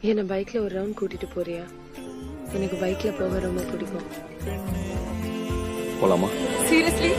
என்ன பைக்ல ஒரு ரவுண்ட் கூட்டிட்டு போறியா? எனக்கு பைக்ல போக ரொம்ப பிடிக்கும். போலாமா? சீரியஸ்லி